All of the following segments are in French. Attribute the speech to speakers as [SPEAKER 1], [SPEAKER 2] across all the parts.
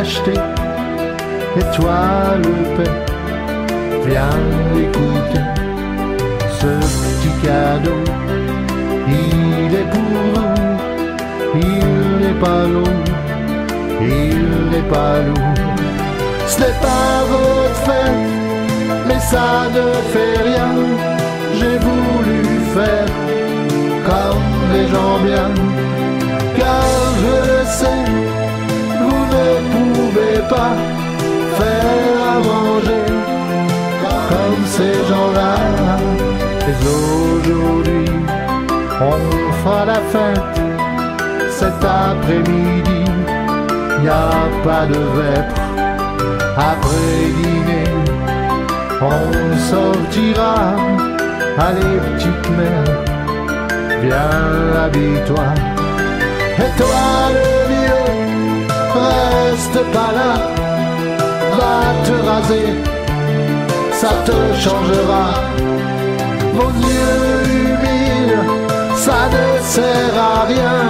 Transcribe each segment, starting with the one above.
[SPEAKER 1] Et toi, le père, viens écouter ce petit cadeau. Il est pour vous, il n'est pas lourd, il n'est pas lourd. Ce n'est pas votre fête, mais ça ne fait rien. J'ai voulu faire comme les gens bien, comme ces gens-là. Et aujourd'hui, on fera la fête cet après-midi, y a pas de vêpres après dîner. On sortira, allez petite mère, viens habille-toi. Et toi le vieux, reste pas là, va te raser, ça te changera. Vos yeux humides, ça ne sert à rien,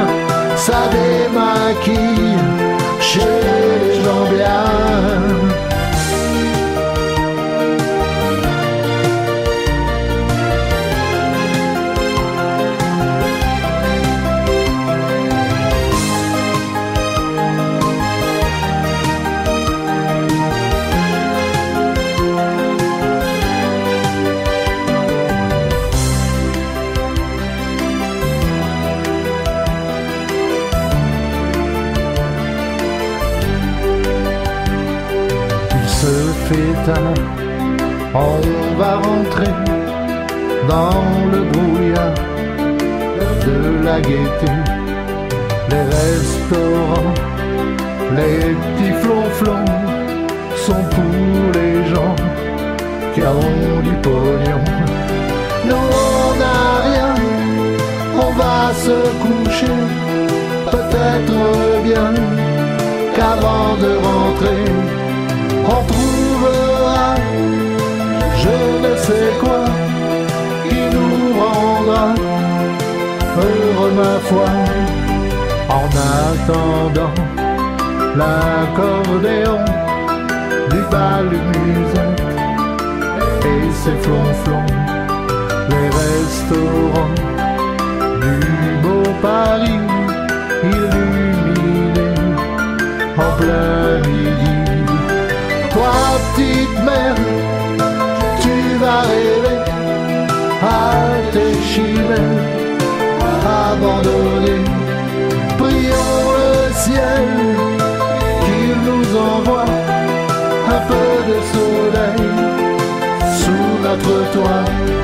[SPEAKER 1] ça démaquille chez tard, on va rentrer dans le brouillard de la gaieté. Les restaurants, les petits flonflons sont pour les gens qui ont du pognon. Nous on n'a rien, on va se coucher, peut-être bien qu'avant de rentrer, on sais quoi qui nous rendra heureux ma foi. En attendant l'accordéon du bal musette et ses flonflons, les restaurants du beau Paris illuminés en plein midi. Toi, petite mère, rêver à tes chimères. Prions le ciel qu'il nous envoie un peu de soleil sous notre toit.